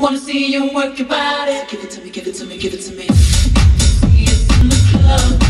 Wanna see you work your body. Give it to me, give it to me, give it to me. See you in the club.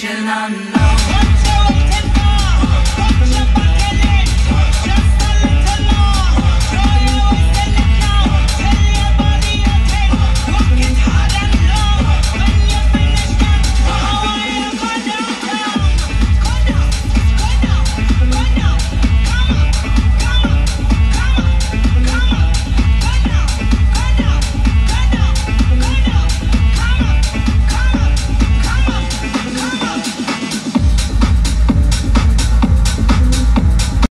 vision unknown.